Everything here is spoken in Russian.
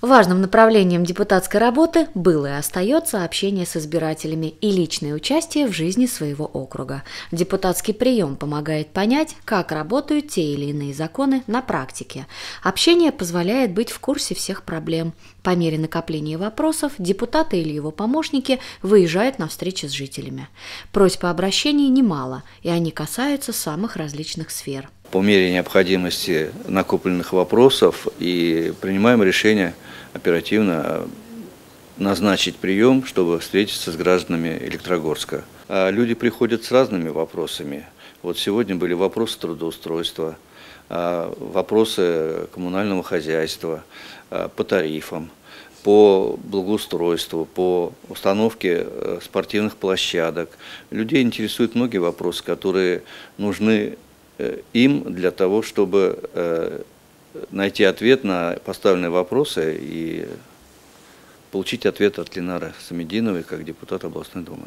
Важным направлением депутатской работы было и остается общение с избирателями и личное участие в жизни своего округа. Депутатский прием помогает понять, как работают те или иные законы на практике. Общение позволяет быть в курсе всех проблем. По мере накопления вопросов депутаты или его помощники выезжают на встречи с жителями. Просьб о обращении немало, и они касаются самых различных сфер. По мере необходимости накопленных вопросов и принимаем решение – оперативно назначить прием, чтобы встретиться с гражданами Электрогорска. А люди приходят с разными вопросами. Вот сегодня были вопросы трудоустройства, а, вопросы коммунального хозяйства, а, по тарифам, по благоустройству, по установке э, спортивных площадок. Людей интересуют многие вопросы, которые нужны им для того, чтобы э, найти ответ на поставленные вопросы и получить ответ от Ленары Самединовой как депутата областной думы.